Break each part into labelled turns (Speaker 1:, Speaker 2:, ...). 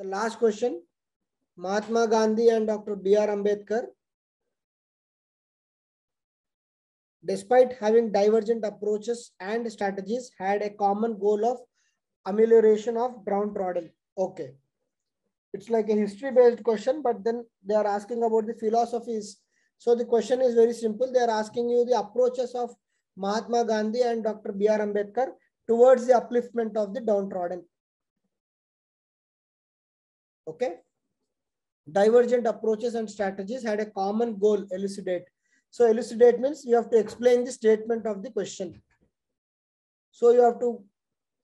Speaker 1: the last question. Mahatma Gandhi and Dr. B.R. Ambedkar, despite having divergent approaches and strategies, had a common goal of amelioration of downtrodden. Okay. It's like a history based question, but then they are asking about the philosophies. So the question is very simple. They are asking you the approaches of Mahatma Gandhi and Dr. B.R. Ambedkar towards the upliftment of the downtrodden. Okay. Divergent approaches and strategies had a common goal elucidate. So elucidate means you have to explain the statement of the question. So you have to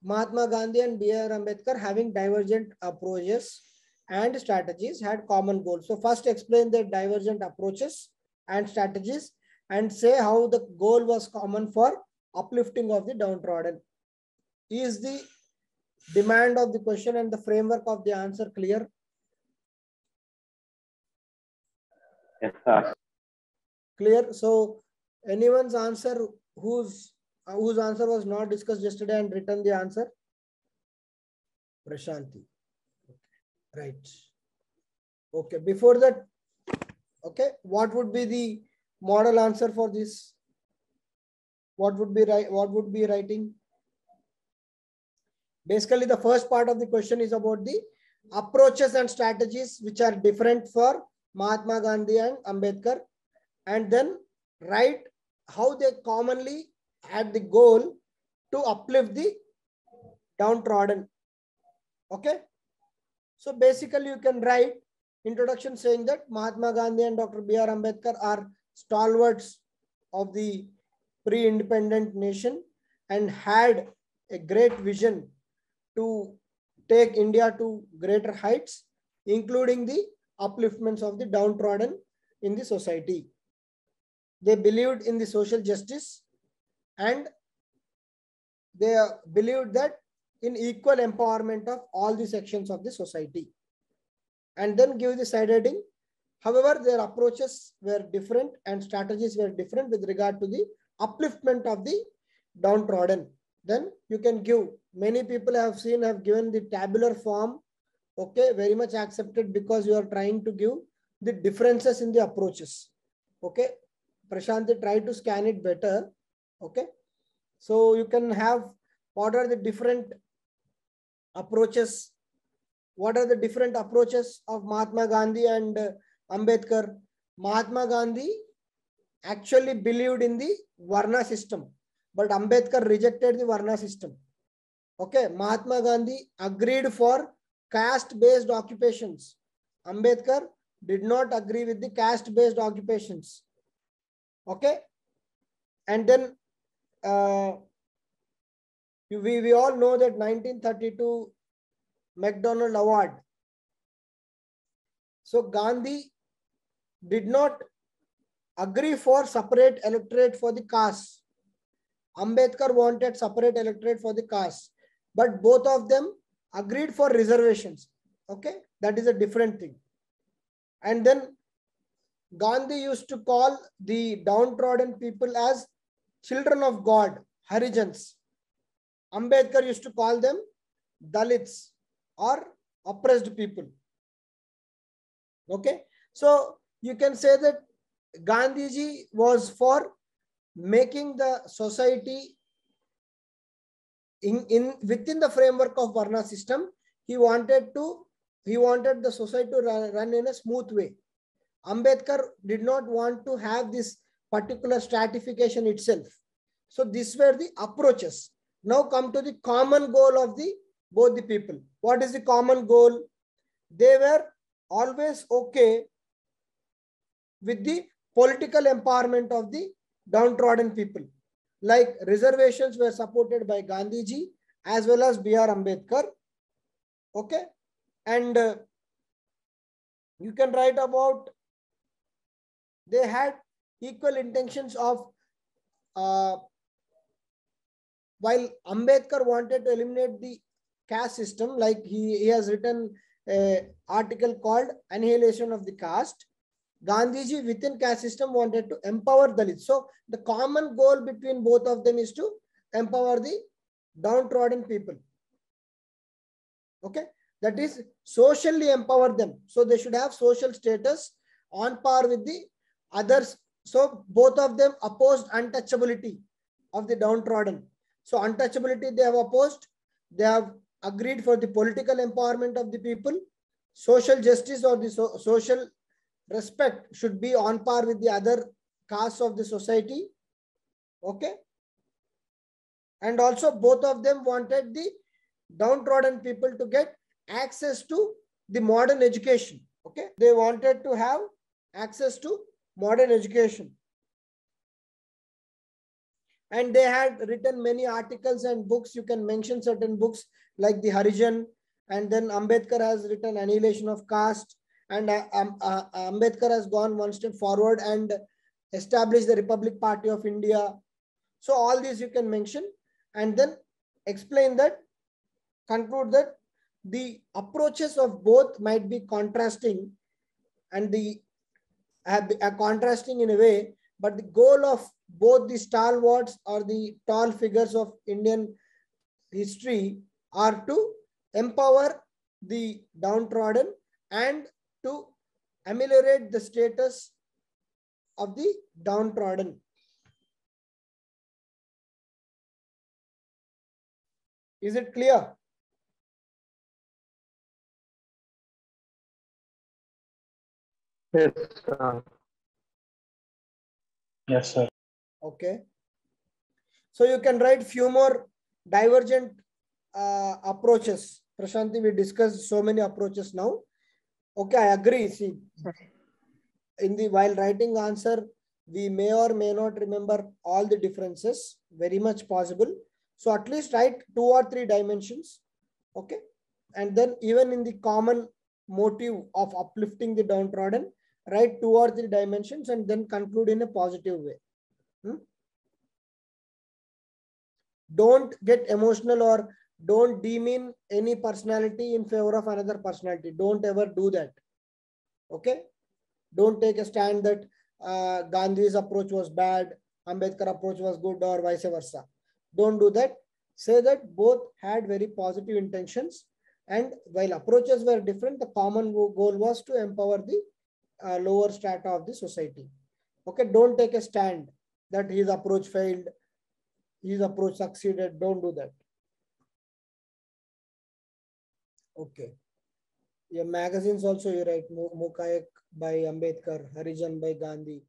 Speaker 1: Mahatma Gandhi and B.R. Ambedkar having divergent approaches and strategies had common goals. So first explain the divergent approaches and strategies and say how the goal was common for uplifting of the downtrodden. Is the demand of the question and the framework of the answer clear?
Speaker 2: Yes, sir.
Speaker 1: Clear. So anyone's answer whose whose answer was not discussed yesterday and written the answer? Prashanti. Right. Okay. Before that, okay, what would be the model answer for this? What would be right? What would be writing? Basically, the first part of the question is about the approaches and strategies which are different for Mahatma Gandhi and Ambedkar, and then write how they commonly had the goal to uplift the downtrodden. Okay. So basically, you can write introduction saying that Mahatma Gandhi and Dr. B.R. Ambedkar are stalwarts of the pre-independent nation and had a great vision to take India to greater heights, including the upliftments of the downtrodden in the society. They believed in the social justice and they believed that in equal empowerment of all the sections of the society and then give the side heading. However, their approaches were different and strategies were different with regard to the upliftment of the downtrodden. Then you can give, many people have seen have given the tabular form, okay, very much accepted because you are trying to give the differences in the approaches. Okay, Prashanti try to scan it better. Okay, so you can have what are the different approaches what are the different approaches of mahatma gandhi and uh, ambedkar mahatma gandhi actually believed in the varna system but ambedkar rejected the varna system okay mahatma gandhi agreed for caste based occupations ambedkar did not agree with the caste based occupations okay and then uh, we, we all know that 1932 MacDonald Award. So Gandhi did not agree for separate electorate for the caste. Ambedkar wanted separate electorate for the caste, but both of them agreed for reservations. Okay, that is a different thing. And then Gandhi used to call the downtrodden people as children of God, Harijans. Ambedkar used to call them Dalits or oppressed people. Okay, so you can say that Gandhiji was for making the society in, in within the framework of Varna system. He wanted to he wanted the society to run, run in a smooth way. Ambedkar did not want to have this particular stratification itself. So these were the approaches. Now come to the common goal of the both the people. What is the common goal? They were always okay with the political empowerment of the downtrodden people. Like reservations were supported by Gandhiji as well as B.R. Ambedkar. Okay. And uh, you can write about they had equal intentions of uh, while Ambedkar wanted to eliminate the caste system, like he, he has written an article called Annihilation of the Caste, Gandhiji within caste system wanted to empower Dalits. So the common goal between both of them is to empower the downtrodden people. Okay. that is socially empower them so they should have social status on par with the others so both of them opposed untouchability of the downtrodden so untouchability they have opposed they have agreed for the political empowerment of the people social justice or the so- social respect should be on par with the other castes of the society okay? And also both of them wanted the downtrodden people to get access to the modern education okay? They wanted to have access to modern education. And they had written many articles and books. You can mention certain books like the harijan and then ambedkar has written annihilation of caste and uh, um, uh, ambedkar has gone one step forward and established the republic party of india. So all these you can mention and then explain that conclude that the approaches of both might be contrasting and the are contrasting in a way but the goal of both the stalwarts or the tall figures of indian history are to empower the downtrodden and to ameliorate the status of the downtrodden is it clear
Speaker 3: Yes, sir.
Speaker 2: Yes, sir.
Speaker 1: Okay. So you can write few more divergent uh, approaches. Prashanti, we discussed so many approaches now. Okay, I agree. See, in the while writing answer, we may or may not remember all the differences. Very much possible. So at least write two or three dimensions. Okay. And then even in the common motive of uplifting the downtrodden, write two or three dimensions and then conclude in a positive way. Hmm? Don't get emotional or don't demean any personality in favor of another personality. Don't ever do that. Okay? Don't take a stand that uh, Gandhi's approach was bad, Ambedkar approach was good, or vice versa. Don't do that. Say that both had very positive intentions, and while approaches were different, the common goal was to empower the uh, lower strata of the society. Okay, don't take a stand that his approach failed, his approach succeeded. Don't do that. Okay. Your magazines also you write Mu- Mooknayak by Ambedkar, Harijan by Gandhi.